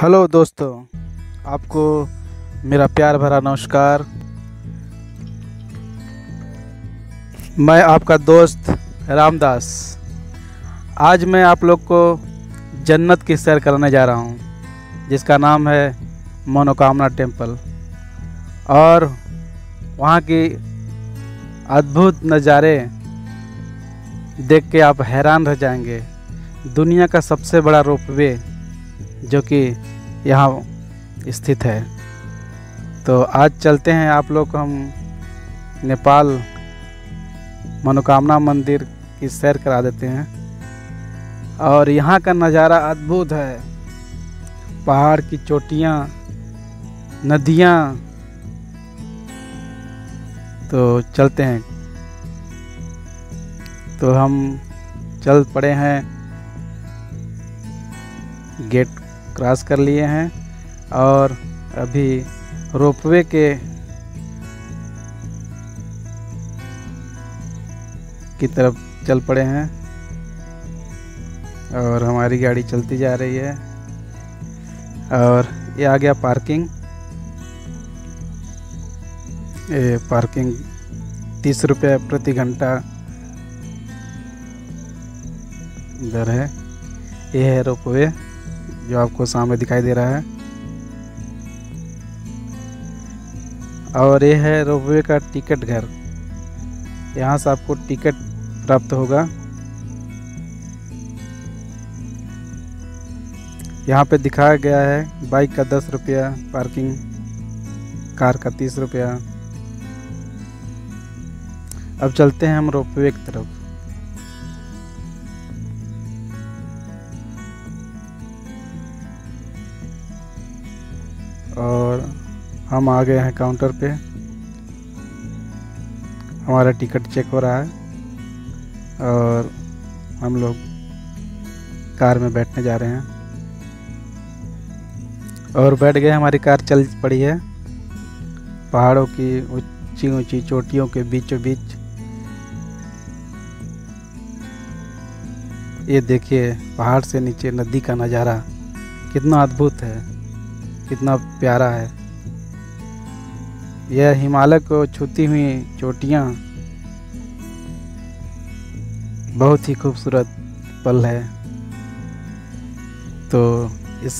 Hello दोस्तों, आपको मेरा प्यार भरा नमस्कार। मैं आपका दोस्त रामदास। आज मैं आप लोग को जन्नत की सैर कराने जा रहा हूँ, जिसका नाम है मनोकामना टेंपल और वहाँ की अद्भुत नज़ारे देख के आप हैरान रह जाएँगे। दुनिया का सबसे बड़ा रोपवे, जो कि यहाँ स्थित है। तो आज चलते हैं आप लोग हम नेपाल मनोकामना मंदिर की सैर करा देते हैं। और यहाँ का नज़ारा अद्भुत है। पहाड़ की चोटियाँ, नदियाँ। तो चलते हैं। तो हम चल पड़े हैं गेट क्रॉस कर लिए हैं और अभी रोपवे के की तरफ़ चल पड़े हैं और हमारी गाड़ी चलती जा रही है और ये आ गया पार्किंग। ये पार्किंग तीस रुपये प्रति घंटा इधर है। ये है रोपवे। जो आपको सामने दिखाई दे रहा है। और ये है रोपवे का टिकट घर। यहाँ से आपको टिकट प्राप्त होगा। यहाँ पे दिखाया गया है बाइक का दस रुपया, पार्किंग कार का तीस रुपया। अब चलते हैं हम रोपवे की तरफ़। और हम आ गए हैं काउंटर पे। हमारा टिकट चेक हो रहा है और हम लोग कार में बैठने जा रहे हैं। और बैठ गए, हमारी कार चल पड़ी है। पहाड़ों की ऊँची ऊँची चोटियों के बीचों बीच ये देखिए, पहाड़ से नीचे नदी का नज़ारा कितना अद्भुत है। कितना प्यारा है। यह हिमालय को छूती हुई चोटियाँ बहुत ही खूबसूरत पल है। तो इस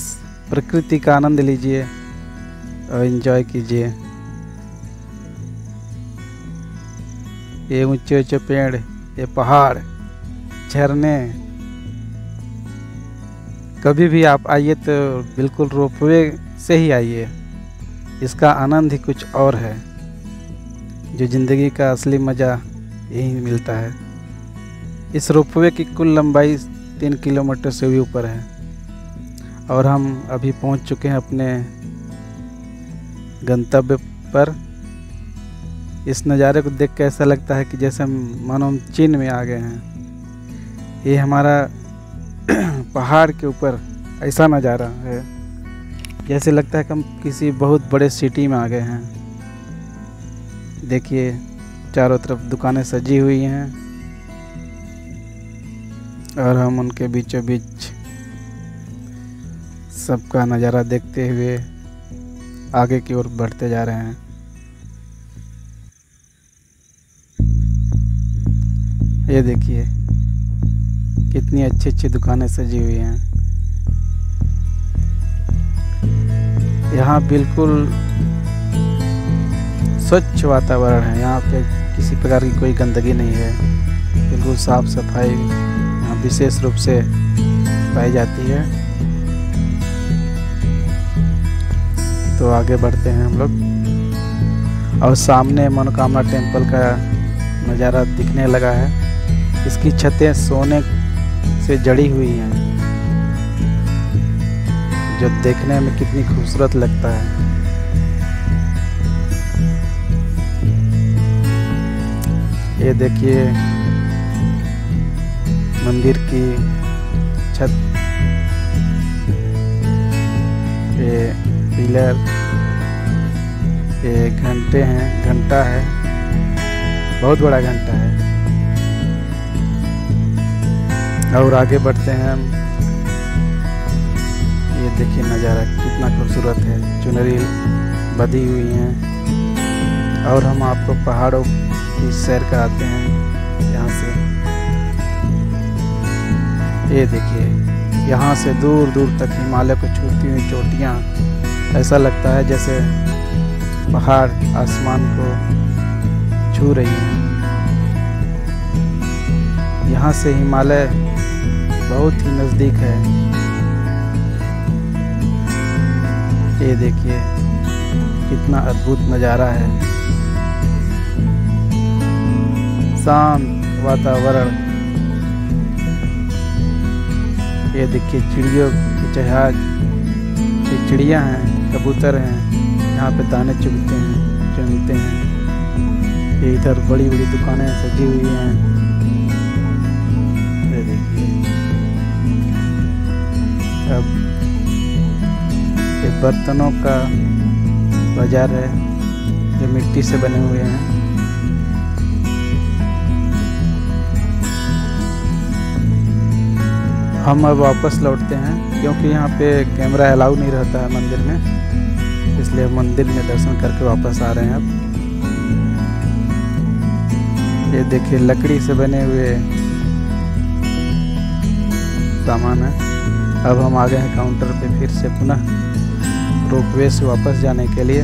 प्रकृति का आनंद लीजिए और एंजॉय कीजिए। ये ऊँचे ऊँचे पेड़, ये पहाड़ झरने, कभी भी आप आइए तो बिल्कुल रोपवे से ही आइए। इसका आनंद ही कुछ और है, जो ज़िंदगी का असली मज़ा यहीं मिलता है। इस रोपवे की कुल लंबाई तीन किलोमीटर से भी ऊपर है, और हम अभी पहुँच चुके हैं अपने गंतव्य पर। इस नज़ारे को देख के ऐसा लगता है कि जैसे हम मानो हम चीन में आ गए हैं। ये हमारा पहाड़ के ऊपर ऐसा नज़ारा है। जैसे लगता है कि हम किसी बहुत बड़े सिटी में आ गए हैं। देखिए, चारों तरफ़ दुकानें सजी हुई हैं और हम उनके बीचों बीच सबका नज़ारा देखते हुए आगे की ओर बढ़ते जा रहे हैं। ये देखिए, कितनी अच्छी अच्छी दुकानें सजी हुई हैं। यहाँ बिल्कुल स्वच्छ वातावरण है। यहाँ पे किसी प्रकार की कोई गंदगी नहीं है। बिल्कुल साफ़ सफ़ाई यहाँ विशेष रूप से पाई जाती है। तो आगे बढ़ते हैं हम लोग। और सामने मनोकामना टेंपल का नज़ारा दिखने लगा है। इसकी छतें सोने से जड़ी हुई हैं। जो देखने में कितनी खूबसूरत लगता है। ये देखिए, मंदिर की छत। ये पिलर। ये घंटे हैं, घंटा है। बहुत बड़ा घंटा है। और आगे बढ़ते हैं हम। देखिए नज़ारा कितना खूबसूरत है। चुनरी बधी हुई हैं। और हम आपको पहाड़ों की सैर कराते हैं यहाँ से। ये देखिए, यहाँ से दूर दूर तक हिमालय को छूती हुई चोटियाँ। ऐसा लगता है जैसे पहाड़ आसमान को छू रही हैं। यहाँ से हिमालय बहुत ही नज़दीक है। ये देखिए, कितना अद्भुत नज़ारा है। शांत वातावरण। ये देखिए, चिड़ियों की जहाज़, ये चिड़िया हैं, कबूतर हैं, यहाँ पे दाने चुगते हैं, चुनते हैं। ये इधर बड़ी बड़ी दुकानें सजी हुई हैं। ये देखिए। अब ये बर्तनों का बाज़ार है, जो मिट्टी से बने हुए हैं। हम अब वापस लौटते हैं, क्योंकि यहाँ पे कैमरा अलाउ नहीं रहता है मंदिर में, इसलिए मंदिर में दर्शन करके वापस आ रहे हैं अब। ये देखिए, लकड़ी से बने हुए सामान है। अब हम आ गए हैं काउंटर पे फिर से पुनः। रोपवे से वापस जाने के लिए।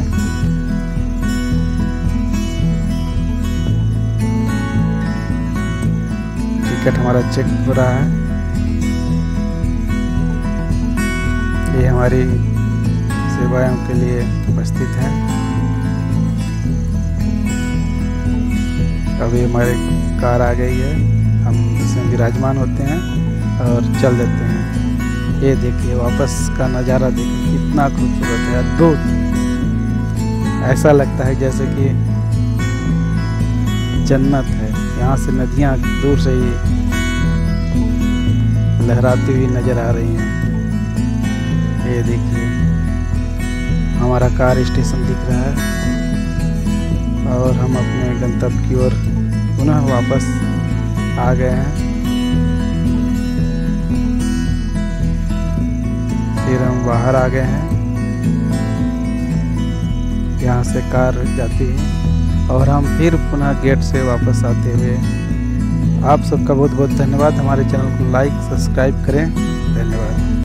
टिकट हमारा चेक हो रहा है। ये हमारी सेवाओं के लिए उपस्थित है। अभी हमारी कार आ गई है। हम इसमें विराजमान होते हैं और चल देते हैं। ये देखिए, वापस का नज़ारा देखिए। कितना खूबसूरत है, अद्भुत। ऐसा लगता है जैसे कि जन्नत है। यहाँ से नदियाँ दूर से ही लहराती हुई नज़र आ रही हैं। ये देखिए, हमारा कार स्टेशन दिख रहा है और हम अपने गंतव्य की ओर पुनः वापस आ गए हैं। फिर हम बाहर आ गए हैं। यहाँ से कार जाती है। और हम फिर पुनः गेट से वापस आते हुए। आप सबका बहुत बहुत धन्यवाद। हमारे चैनल को लाइक सब्सक्राइब करें। धन्यवाद।